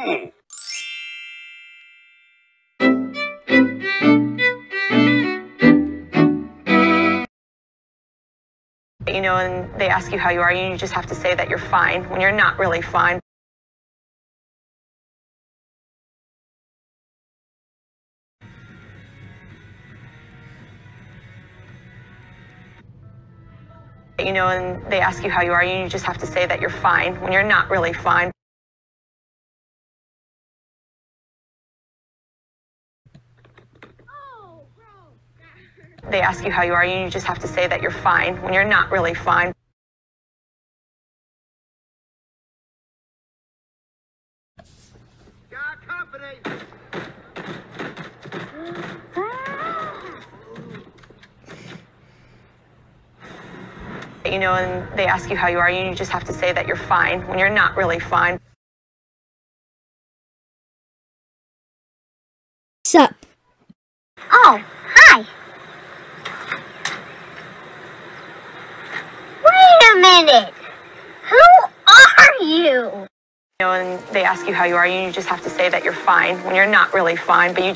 You know, and they ask you how you are, and you just have to say that you're fine when you're not really fine. You know, and they ask you how you are, and you just have to say that you're fine when you're not really fine. They ask you how you are, and you just have to say that you're fine when you're not really fine. Company. You know, and they ask you how you are, and you just have to say that you're fine when you're not really fine. Sup? Oh, hi. Minute. Who are you? You know, and they ask you how you are, and you just have to say that you're fine when you're not really fine, but you